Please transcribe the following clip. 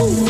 Ooh.